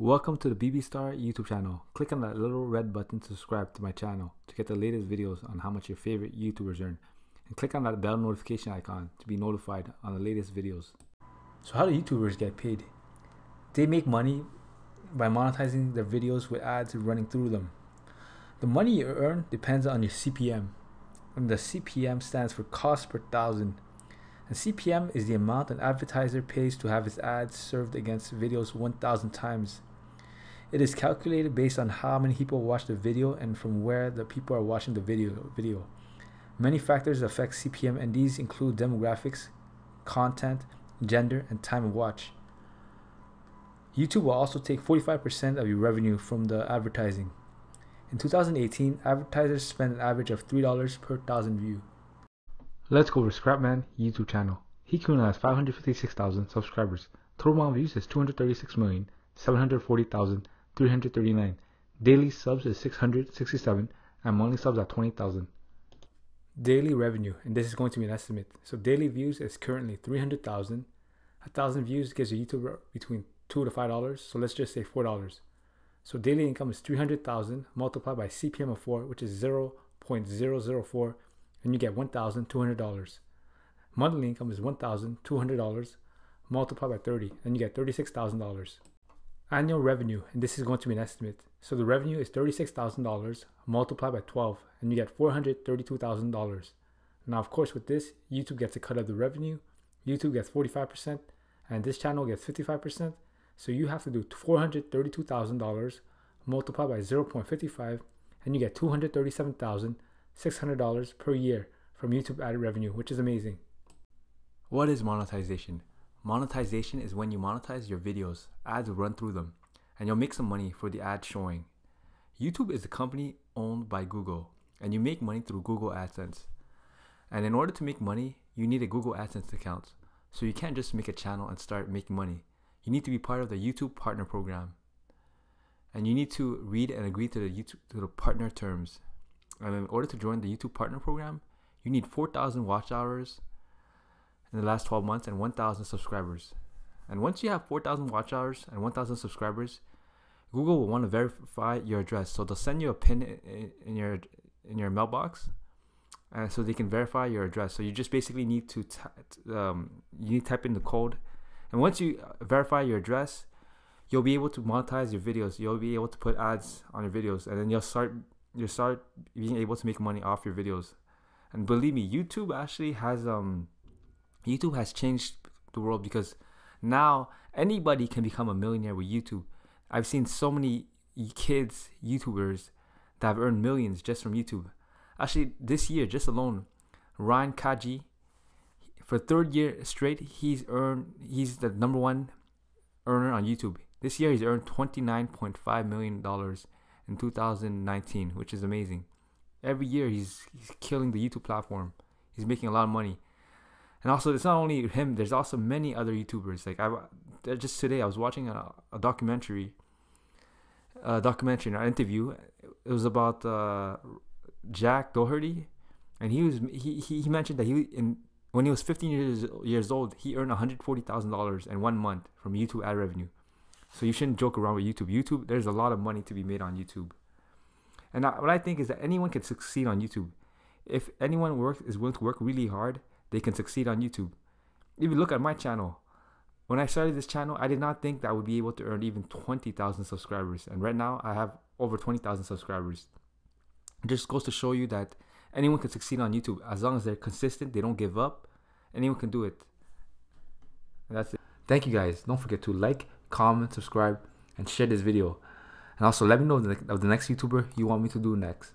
Welcome to the BB Star YouTube channel. Click on that little red button to subscribe to my channel to get the latest videos on how much your favorite YouTubers earn. And click on that bell notification icon to be notified on the latest videos. So how do YouTubers get paid? They make money by monetizing their videos with ads running through them. The money you earn depends on your CPM. And the CPM stands for cost per thousand and CPM is the amount an advertiser pays to have his ads served against videos 1000 times. It is calculated based on how many people watch the video and from where the people are watching the video. video. Many factors affect CPM and these include demographics, content, gender, and time of watch. YouTube will also take 45% of your revenue from the advertising. In 2018, advertisers spent an average of $3 per thousand view. Let's go over Scrapman YouTube channel. He currently has 556,000 subscribers. Total amount of views is 236,740,339. Daily subs is 667 and monthly subs are 20,000. Daily revenue, and this is going to be an estimate. So daily views is currently 300,000. A thousand views gives a YouTuber between two to five dollars. So let's just say four dollars. So daily income is 300,000 multiplied by CPM of 4, which is 0.004 and you get $1,200. Monthly income is $1,200 multiplied by 30 and you get $36,000. Annual revenue, and this is going to be an estimate. So the revenue is $36,000 multiplied by 12 and you get $432,000. Now, of course, with this, YouTube gets a cut of the revenue, YouTube gets 45%, and this channel gets 55%. So you have to do $432,000 multiplied by 0.55 and you get 237,000 $600 per year from YouTube ad revenue, which is amazing. What is monetization? Monetization is when you monetize your videos, ads run through them, and you'll make some money for the ad showing. YouTube is a company owned by Google, and you make money through Google AdSense. And in order to make money, you need a Google AdSense account. So you can't just make a channel and start making money. You need to be part of the YouTube Partner Program. And you need to read and agree to the YouTube to the partner terms. And in order to join the YouTube Partner Program, you need 4,000 watch hours in the last 12 months and 1,000 subscribers. And once you have 4,000 watch hours and 1,000 subscribers, Google will want to verify your address. So they'll send you a pin in your in your mailbox, and so they can verify your address. So you just basically need to um, you need to type in the code, and once you verify your address, you'll be able to monetize your videos. You'll be able to put ads on your videos, and then you'll start you start being able to make money off your videos. And believe me, YouTube actually has um YouTube has changed the world because now anybody can become a millionaire with YouTube. I've seen so many kids YouTubers that have earned millions just from YouTube. Actually, this year just alone, Ryan Kaji, for third year straight, he's earned he's the number one earner on YouTube. This year he's earned twenty nine point five million dollars in 2019, which is amazing. Every year he's he's killing the YouTube platform. He's making a lot of money. And also, it's not only him. There's also many other YouTubers. Like I, just today, I was watching a, a documentary, a documentary, an interview. It was about uh, Jack Doherty, and he was he, he, mentioned that he in when he was 15 years years old, he earned 140 thousand dollars in one month from YouTube ad revenue. So you shouldn't joke around with YouTube. YouTube, there's a lot of money to be made on YouTube. And I, what I think is that anyone can succeed on YouTube. If anyone works is willing to work really hard, they can succeed on YouTube. If you look at my channel, when I started this channel, I did not think that I would be able to earn even 20,000 subscribers. And right now, I have over 20,000 subscribers. It just goes to show you that anyone can succeed on YouTube as long as they're consistent, they don't give up. Anyone can do it. And that's it. Thank you guys. Don't forget to like, comment, subscribe, and share this video. And also let me know of the, of the next YouTuber you want me to do next.